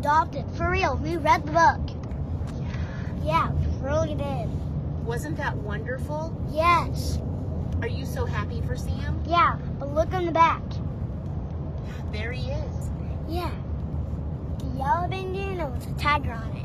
adopted. For real, we read the book. Yeah, we really did. Wasn't that wonderful? Yes. Are you so happy for Sam? Yeah, but look on the back. There he is. Yeah. The yellow bandana with a tiger on it.